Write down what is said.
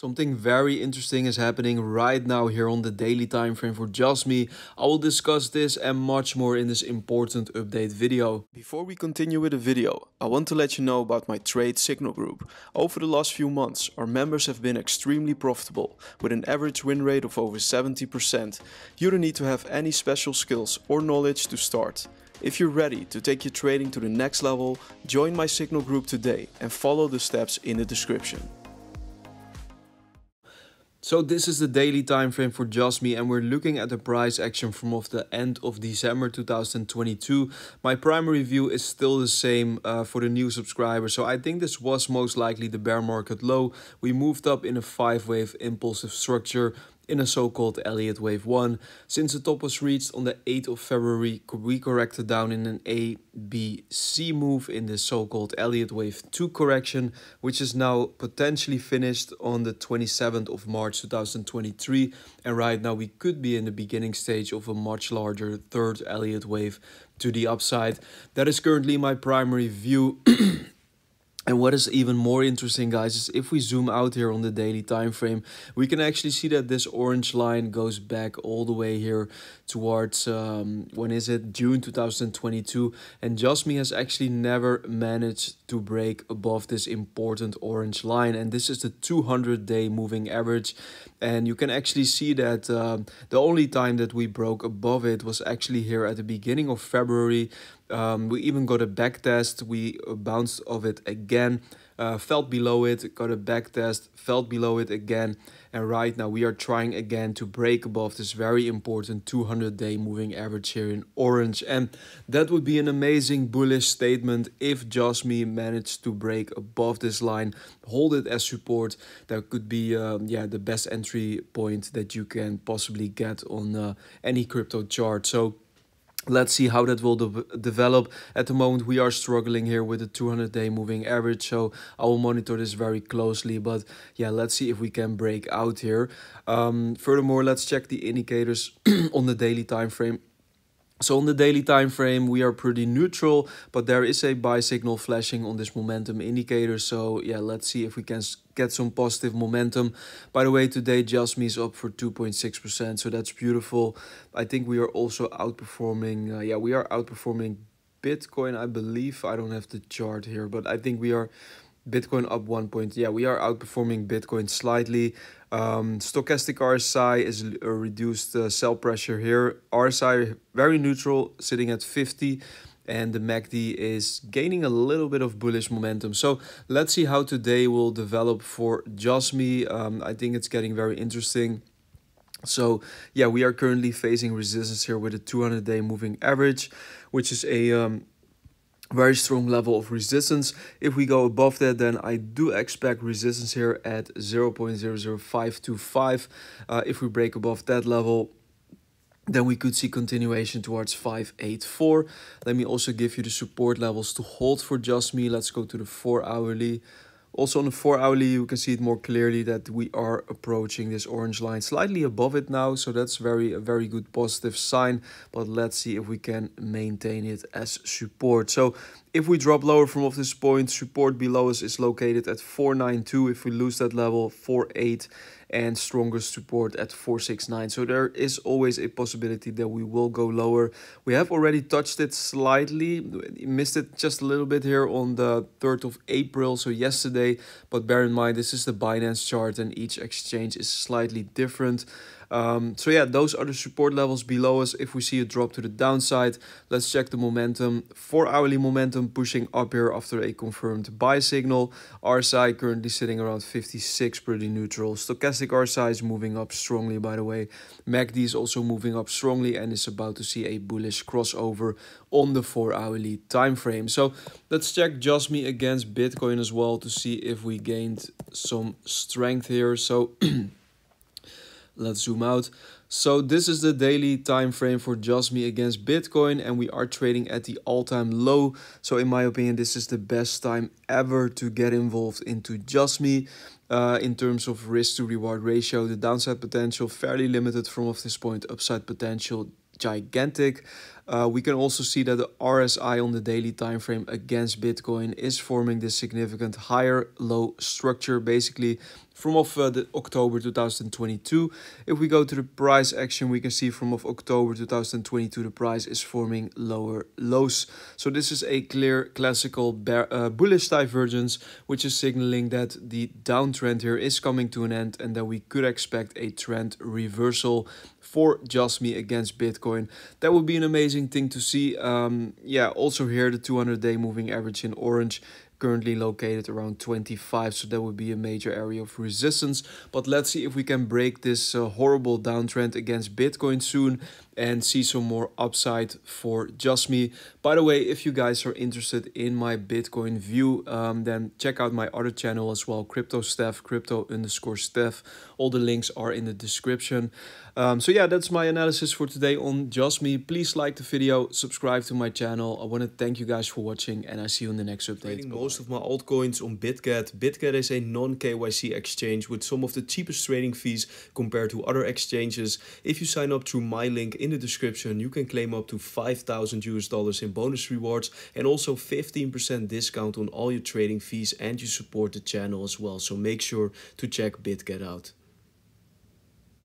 Something very interesting is happening right now here on the daily time frame for Jasmy. I will discuss this and much more in this important update video. Before we continue with the video, I want to let you know about my trade signal group. Over the last few months, our members have been extremely profitable with an average win rate of over 70%. You don't need to have any special skills or knowledge to start. If you're ready to take your trading to the next level, join my signal group today and follow the steps in the description. So this is the daily time frame for Jasmy and we're looking at the price action from of the end of December 2022. My primary view is still the same uh, for the new subscribers. So I think this was most likely the bear market low. We moved up in a five wave impulsive structure in a so-called Elliott Wave 1. Since the top was reached on the 8th of February, we corrected down in an A, B, C move in the so-called Elliott Wave 2 correction, which is now potentially finished on the 27th of March 2023. And right now we could be in the beginning stage of a much larger third Elliott Wave to the upside. That is currently my primary view. And what is even more interesting, guys, is if we zoom out here on the daily time frame, we can actually see that this orange line goes back all the way here towards, um, when is it, June 2022. And Jasmy has actually never managed to break above this important orange line. And this is the 200-day moving average. And you can actually see that uh, the only time that we broke above it was actually here at the beginning of February um, we even got a back test. We bounced off it again, uh, felt below it, got a back test, felt below it again. And right now we are trying again to break above this very important 200 day moving average here in orange. And that would be an amazing bullish statement if Jasmy managed to break above this line, hold it as support. That could be um, yeah the best entry point that you can possibly get on uh, any crypto chart. So Let's see how that will de develop. At the moment, we are struggling here with the 200-day moving average, so I will monitor this very closely. But yeah, let's see if we can break out here. Um, furthermore, let's check the indicators on the daily time frame. So on the daily time frame, we are pretty neutral, but there is a buy signal flashing on this momentum indicator. So yeah, let's see if we can get some positive momentum. By the way, today Jasmy is up for 2.6%, so that's beautiful. I think we are also outperforming, uh, yeah, we are outperforming Bitcoin, I believe. I don't have the chart here, but I think we are Bitcoin up one point. Yeah, we are outperforming Bitcoin slightly. Um, stochastic RSI is a reduced uh, sell pressure here. RSI very neutral, sitting at 50 and the MACD is gaining a little bit of bullish momentum. So let's see how today will develop for Jasmy. Um, I think it's getting very interesting. So yeah, we are currently facing resistance here with a 200 day moving average, which is a um, very strong level of resistance. If we go above that, then I do expect resistance here at 0.00525. Uh, if we break above that level, then we could see continuation towards 584. Let me also give you the support levels to hold for Jasmy Let's go to the 4 hourly. Also on the 4 hourly, you can see it more clearly that we are approaching this orange line slightly above it now. So that's very a very good positive sign. But let's see if we can maintain it as support. So if we drop lower from off this point, support below us is located at 492. If we lose that level, 48 and strongest support at 469. So there is always a possibility that we will go lower. We have already touched it slightly, missed it just a little bit here on the 3rd of April, so yesterday. But bear in mind, this is the Binance chart and each exchange is slightly different. Um, so yeah, those are the support levels below us. If we see a drop to the downside, let's check the momentum. 4 hourly momentum pushing up here after a confirmed buy signal. RSI currently sitting around 56, pretty neutral. Stochastic RSI is moving up strongly, by the way. MACD is also moving up strongly and is about to see a bullish crossover on the 4 hourly time frame. So let's check Jasmy against Bitcoin as well to see if we gained some strength here. So Let's zoom out. So this is the daily time frame for Jasmy against Bitcoin and we are trading at the all-time low. So in my opinion, this is the best time ever to get involved into Jasmy. Uh, in terms of risk to reward ratio, the downside potential fairly limited from off this point, upside potential gigantic. Uh, we can also see that the RSI on the daily time frame against Bitcoin is forming this significant higher low structure, basically from of uh, the October 2022. If we go to the price action, we can see from of October 2022 the price is forming lower lows. So this is a clear classical bear, uh, bullish divergence, which is signaling that the downtrend here is coming to an end and that we could expect a trend reversal for Jasmy against Bitcoin. That would be an amazing thing to see. Um, yeah, also here the 200 day moving average in orange currently located around 25 so that would be a major area of resistance. But let's see if we can break this uh, horrible downtrend against bitcoin soon and see some more upside for Jasmy. By the way if you guys are interested in my bitcoin view um, then check out my other channel as well crypto steph crypto underscore steph. All the links are in the description. Um, so yeah that's my analysis for today on Jasmy. Please like the video subscribe to my channel. I want to thank you guys for watching and i see you in the next update most of my altcoins on bitget bitget is a non-kyc exchange with some of the cheapest trading fees compared to other exchanges if you sign up through my link in the description, you can claim up to 5,000 US dollars in bonus rewards and also 15% discount on all your trading fees and you support the channel as well. So make sure to check BitGet out.